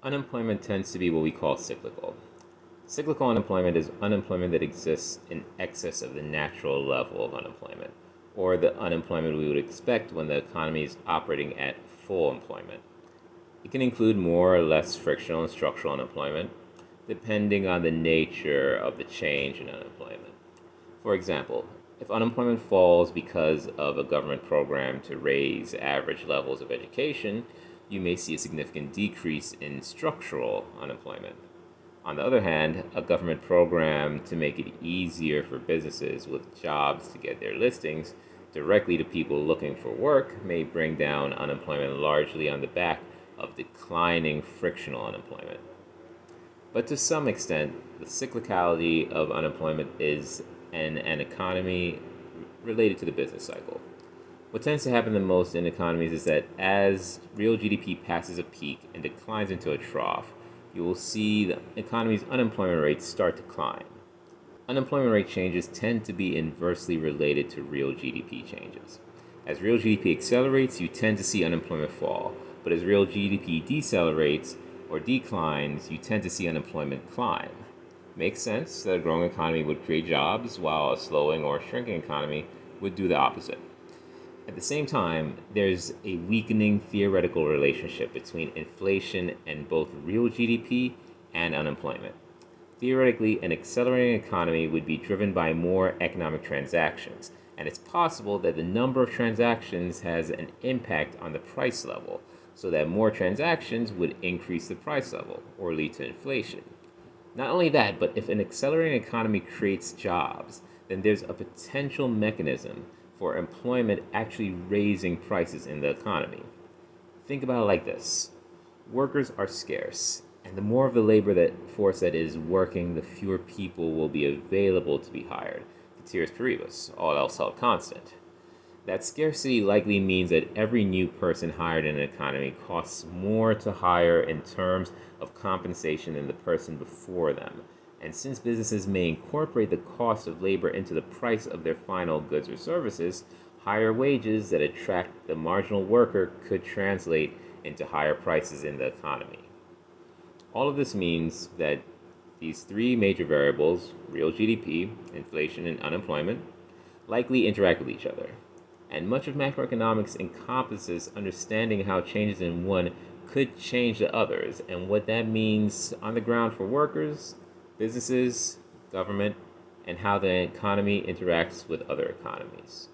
Unemployment tends to be what we call cyclical. Cyclical unemployment is unemployment that exists in excess of the natural level of unemployment, or the unemployment we would expect when the economy is operating at full employment. It can include more or less frictional and structural unemployment, depending on the nature of the change in unemployment. For example, if unemployment falls because of a government program to raise average levels of education, you may see a significant decrease in structural unemployment. On the other hand, a government program to make it easier for businesses with jobs to get their listings directly to people looking for work may bring down unemployment largely on the back of declining frictional unemployment. But to some extent, the cyclicality of unemployment is an, an economy related to the business cycle. What tends to happen the most in economies is that as real GDP passes a peak and declines into a trough, you will see the economy's unemployment rates start to climb. Unemployment rate changes tend to be inversely related to real GDP changes. As real GDP accelerates, you tend to see unemployment fall, but as real GDP decelerates or declines, you tend to see unemployment climb. Makes sense that a growing economy would create jobs, while a slowing or shrinking economy would do the opposite. At the same time, there's a weakening theoretical relationship between inflation and both real GDP and unemployment. Theoretically, an accelerating economy would be driven by more economic transactions, and it's possible that the number of transactions has an impact on the price level, so that more transactions would increase the price level or lead to inflation. Not only that, but if an accelerating economy creates jobs, then there's a potential mechanism for employment actually raising prices in the economy. Think about it like this workers are scarce, and the more of the labor that force that is working, the fewer people will be available to be hired. Ceteris paribus, all else held constant. That scarcity likely means that every new person hired in an economy costs more to hire in terms of compensation than the person before them. And since businesses may incorporate the cost of labor into the price of their final goods or services, higher wages that attract the marginal worker could translate into higher prices in the economy. All of this means that these three major variables real GDP, inflation, and unemployment likely interact with each other. And much of macroeconomics encompasses understanding how changes in one could change the others and what that means on the ground for workers businesses, government, and how the economy interacts with other economies.